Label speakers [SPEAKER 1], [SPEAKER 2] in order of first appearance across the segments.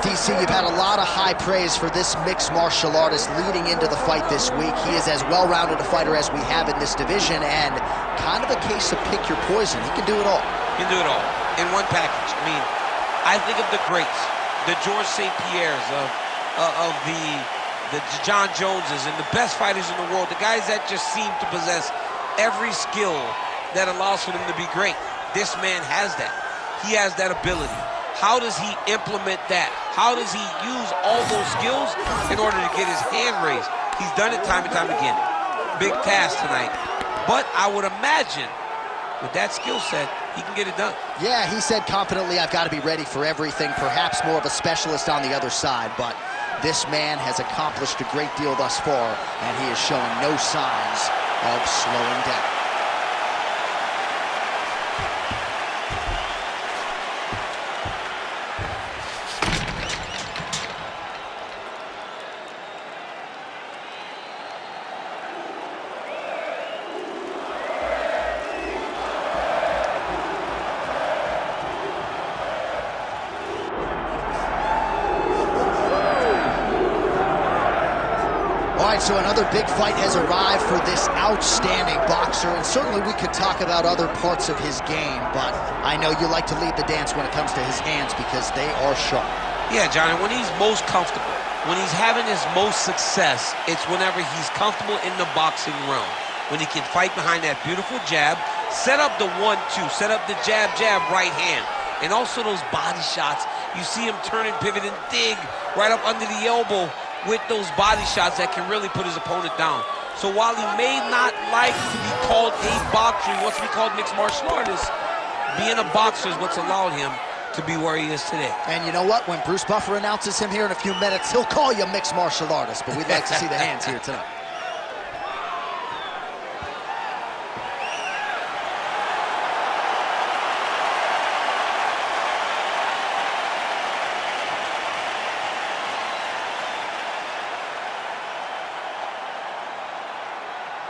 [SPEAKER 1] DC, you've had a lot of high praise for this mixed martial artist leading into the fight this week. He is as well-rounded a fighter as we have in this division, and kind of a case of pick your poison. He can do it all.
[SPEAKER 2] He can do it all in one package. I mean, I think of the greats, the Georges St. Pierre's, of, uh, of the, the Jon Joneses, and the best fighters in the world, the guys that just seem to possess every skill that allows for them to be great. This man has that. He has that ability. How does he implement that? How does he use all those skills in order to get his hand raised? He's done it time and time again. Big task tonight. But I would imagine with that skill set, he can get it done.
[SPEAKER 1] Yeah, he said confidently, I've got to be ready for everything, perhaps more of a specialist on the other side, but this man has accomplished a great deal thus far, and he is showing no signs of slowing down. So another big fight has arrived for this outstanding boxer, and certainly we could talk about other parts of his game, but I know you like to lead the dance when it comes to his hands because they are sharp.
[SPEAKER 2] Yeah, Johnny, when he's most comfortable, when he's having his most success, it's whenever he's comfortable in the boxing realm. When he can fight behind that beautiful jab, set up the one-two, set up the jab-jab right hand, and also those body shots. You see him turn and pivot and dig right up under the elbow with those body shots that can really put his opponent down. So while he may not like to be called a boxer, he be called mixed martial artist, being a boxer is what's allowed him to be where he is today.
[SPEAKER 1] And you know what? When Bruce Buffer announces him here in a few minutes, he'll call you mixed martial artist, but we'd like to see the hands here tonight.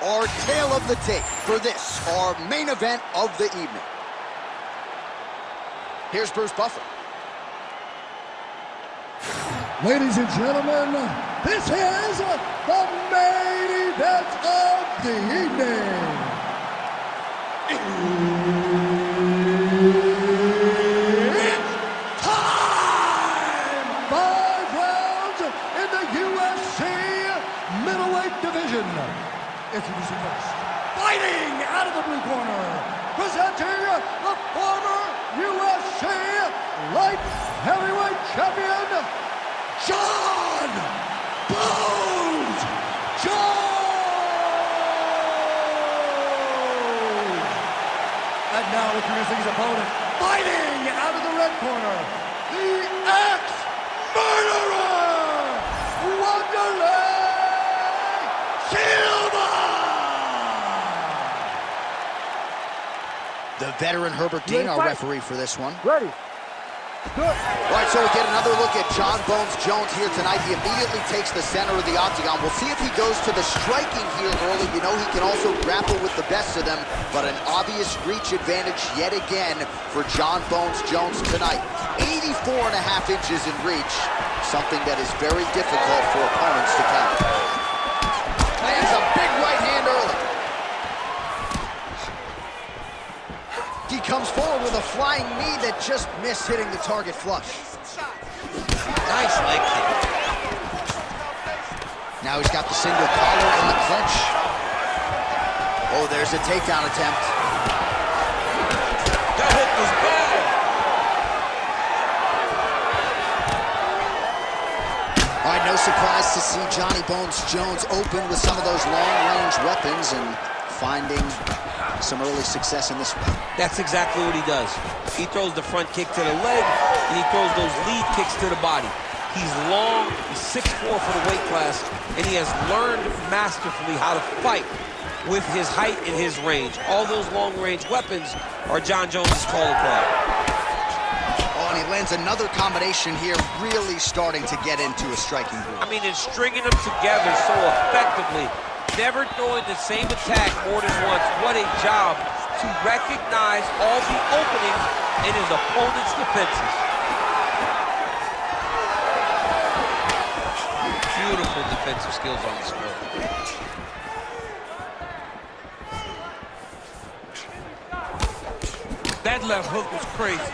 [SPEAKER 1] Our tale of the tape for this, our main event of the evening. Here's Bruce Buffer.
[SPEAKER 3] Ladies and gentlemen, this is the main event of the evening. It's time! Five rounds in the UFC middleweight division. Introducing first, fighting out of the blue corner, presenting the former UFC light heavyweight champion, Jon Bones Jones! And now introducing his opponent, fighting out of the red corner, the Axe Murderer, Wanderlei Silva!
[SPEAKER 1] The veteran Herbert Dean, our referee for this one.
[SPEAKER 3] Ready.
[SPEAKER 1] All right, so we get another look at Jon Bones Jones here tonight. He immediately takes the center of the octagon. We'll see if he goes to the striking here early. You know he can also grapple with the best of them, but an obvious reach advantage yet again for Jon Bones Jones tonight. 84 and a half inches in reach, something that is very difficult for opponents to counter. Comes forward with a flying knee that just missed hitting the target flush.
[SPEAKER 2] Nice leg kick.
[SPEAKER 1] Now he's got the single collar and the clinch. Oh, there's a takedown attempt.
[SPEAKER 2] That hook was bad.
[SPEAKER 1] All right, no surprise to see Johnny Bones Jones open with some of those long-range weapons and finding some early success in this one.
[SPEAKER 2] That's exactly what he does. He throws the front kick to the leg, and he throws those lead kicks to the body. He's long, he's 6'4 for the weight class, and he has learned masterfully how to fight with his height and his range. All those long-range weapons are Jon Jones' calling card.
[SPEAKER 1] Oh, and he lands another combination here, really starting to get into a striking groove.
[SPEAKER 2] I mean, and stringing them together so effectively never throwing the same attack more than once. What a job to recognize all the openings in his opponent's defenses. Beautiful defensive skills on display. That left hook was crazy.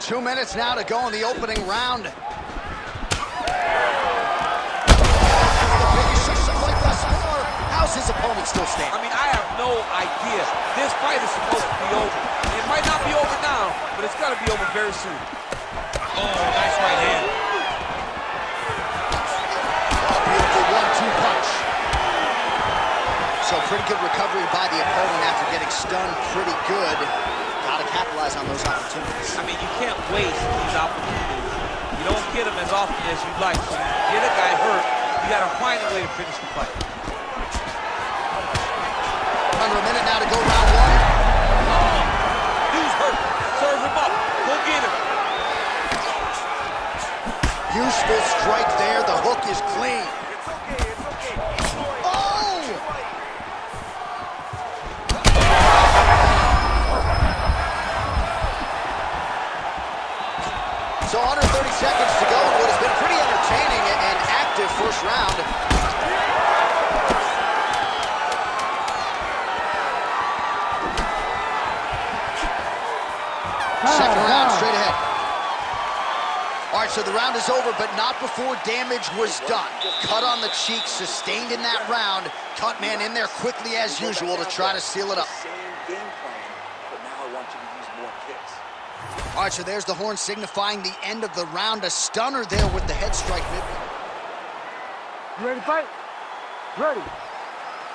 [SPEAKER 1] Two minutes now to go in the opening round. His opponent still standing?
[SPEAKER 2] I mean, I have no idea. This fight is supposed to be over. It might not be over now, but it's got to be over very soon. Oh, nice right hand.
[SPEAKER 1] Oh, beautiful one-two punch. So pretty good recovery by the opponent after getting stunned pretty good. Got to capitalize on those opportunities.
[SPEAKER 2] I mean, you can't waste these opportunities. You don't get them as often as you'd like. So you get a guy hurt, you got to find a way to finish the fight.
[SPEAKER 1] Under a minute now to go round one.
[SPEAKER 2] Oh, dude's hurt. Serve him up. Go get him.
[SPEAKER 1] Useful strike there. The hook is clean. But not before damage was done. Cut on the cheek, sustained in that round. Cut man in there quickly as usual to try to seal it up. All right, so there's the horn signifying the end of the round. A stunner there with the head strike.
[SPEAKER 4] You ready to fight? Ready.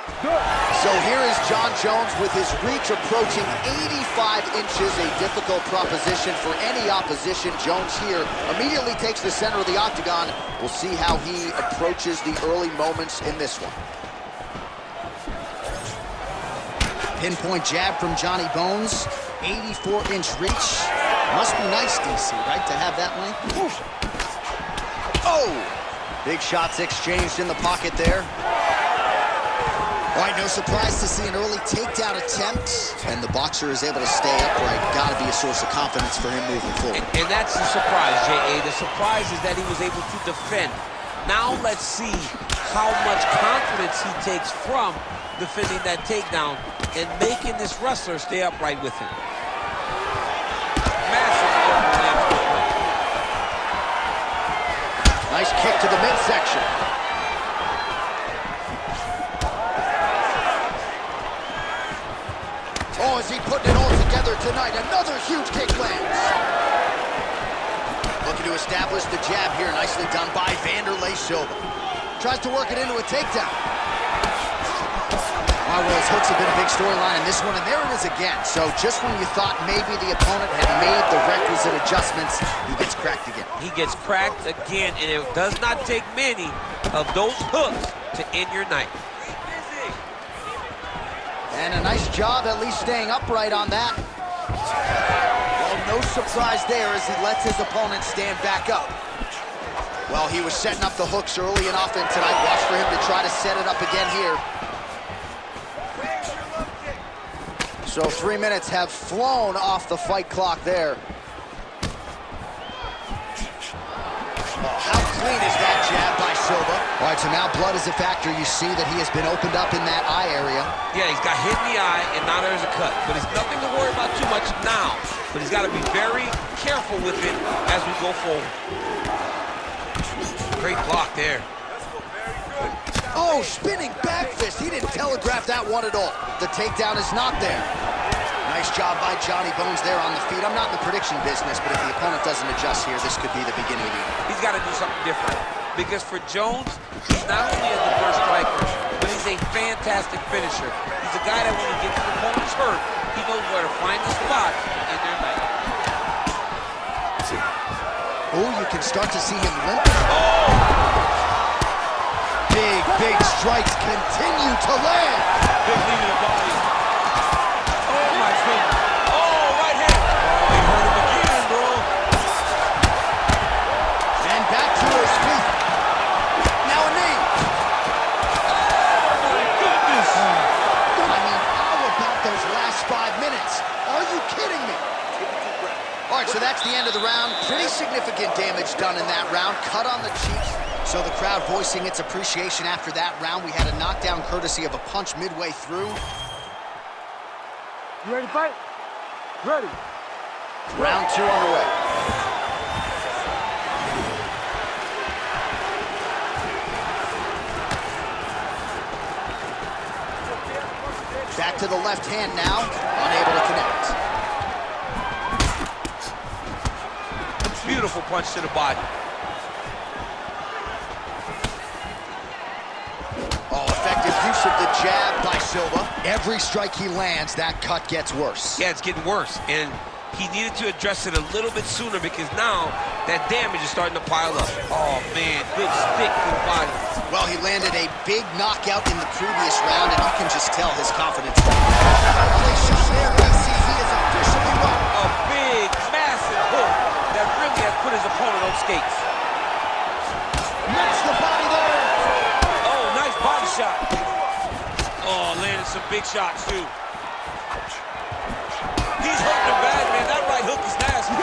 [SPEAKER 1] So here is Jon Jones with his reach approaching 85 inches, a difficult proposition for any opposition. Jones here immediately takes the center of the octagon. We'll see how he approaches the early moments in this one. Pinpoint jab from Johnny Bones, 84-inch reach. Must be nice, DC, right, to have that length? Oh! Big shots exchanged in the pocket there. Right, no surprise to see an early takedown attempt, and the boxer is able to stay upright. Got to be a source of confidence for him moving forward.
[SPEAKER 2] And, and that's the surprise, J.A. The surprise is that he was able to defend. Now let's see how much confidence he takes from defending that takedown and making this wrestler stay upright with him. Massive.
[SPEAKER 1] Nice kick to the midsection. Oh, is he putting it all together tonight? Another huge kick lands. Looking to establish the jab here. Nicely done by Wanderlei Silva. Tries to work it into a takedown. Wow, well, his hooks have been a big storyline in this one, and there it is again. So just when you thought maybe the opponent had made the requisite adjustments, he gets cracked again.
[SPEAKER 2] He gets cracked again, and it does not take many of those hooks to end your night.
[SPEAKER 1] And a nice job at least staying upright on that. Well, no surprise there as he lets his opponent stand back up. Well, he was setting up the hooks early and often tonight. Watch for him to try to set it up again here. So three minutes have flown off the fight clock there. Oh, how clean is that jab by Silva? All right, so now blood is a factor. You see that he has been opened up in that eye area.
[SPEAKER 2] Yeah, he's got hit in the eye, and now there's a cut. But it's nothing to worry about too much now. But he's got to be very careful with it as we go forward. Great block there.
[SPEAKER 1] Oh, spinning back fist. He didn't telegraph that one at all. The takedown is not there. Nice job by Johnny Bones there on the feet. I'm not in the prediction business, but if the opponent doesn't adjust here, this could be the beginning of the end.
[SPEAKER 2] He's got to do something different. Because for Jones, he's not only a diverse striker, but he's a fantastic finisher. He's a guy that when he gets his opponents hurt, he knows where to find the spot in their night.
[SPEAKER 1] Oh, you can start to see him limping. Oh! Big, big strikes continue to land.
[SPEAKER 2] Good knee to the body. Oh, my goodness.
[SPEAKER 1] Voicing its appreciation after that round. We had a knockdown courtesy of a punch midway through.
[SPEAKER 4] You ready to fight? Ready.
[SPEAKER 1] Round two on the way. Back to the left hand now, unable to connect.
[SPEAKER 2] Beautiful punch to the body.
[SPEAKER 1] Jab by Silva. Every strike he lands, that cut gets worse.
[SPEAKER 2] Yeah, it's getting worse. And he needed to address it a little bit sooner because now that damage is starting to pile up. Oh, man, good stick to the body.
[SPEAKER 1] Well, he landed a big knockout in the previous round, and you can just tell his confidence. There he is officially won.
[SPEAKER 2] A big, massive hook that really has put his opponent on skates.
[SPEAKER 1] Missed the body there.
[SPEAKER 2] Oh, nice body shot. Oh, landed some big shots, too. He's hurting him bad, man. That right hook is nasty.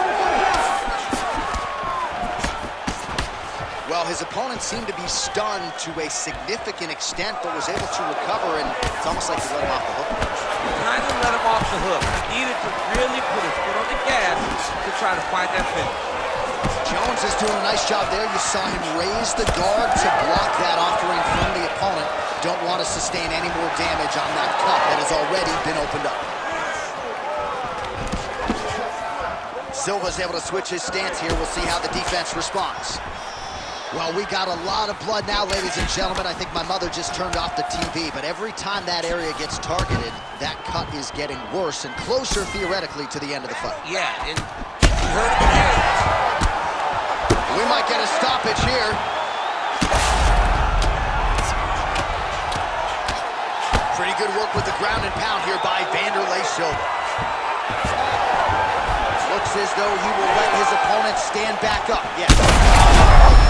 [SPEAKER 1] Well, his opponent seemed to be stunned to a significant extent, but was able to recover, and it's almost like he let him off the hook.
[SPEAKER 2] Kind of let him off the hook. He needed to really put his foot on the gas to try to find that finish.
[SPEAKER 1] Jones is doing a nice job there. You saw him raise the guard to block that offering from the opponent. Don't want to sustain any more damage on that cut that has already been opened up. Silva's able to switch his stance here. We'll see how the defense responds. Well, we got a lot of blood now, ladies and gentlemen. I think my mother just turned off the TV, but every time that area gets targeted, that cut is getting worse and closer, theoretically, to the end of the fight.
[SPEAKER 2] Yeah, and he hurt him again.
[SPEAKER 1] We might get a stoppage here. Pretty good work with the ground and pound here by Wanderlei Silva. Looks as though he will let his opponent stand back up. Yes.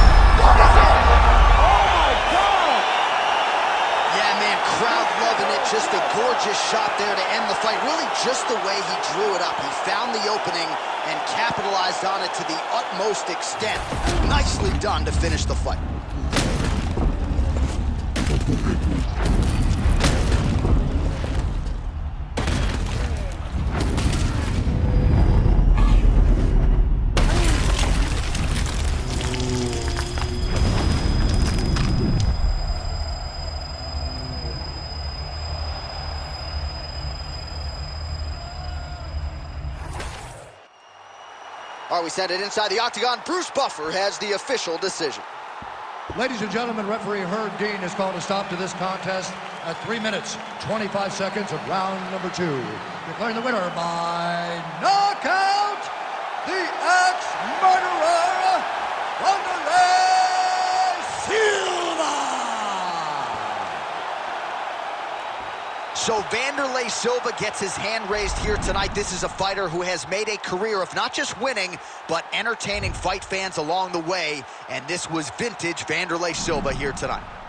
[SPEAKER 1] Gorgeous shot there to end the fight. Really just the way he drew it up. He found the opening and capitalized on it to the utmost extent. Nicely done to finish the fight. We send it inside the octagon. Bruce Buffer has the official decision.
[SPEAKER 3] Ladies and gentlemen, referee Herb Dean has called a stop to this contest at 3 minutes, 25 seconds of round number two. Declaring the winner by knockout, the ex-murderer, Wanderlei Silva!
[SPEAKER 1] So Wanderlei Silva gets his hand raised here tonight. This is a fighter who has made a career of not just winning, but entertaining fight fans along the way. And this was vintage Wanderlei Silva here tonight.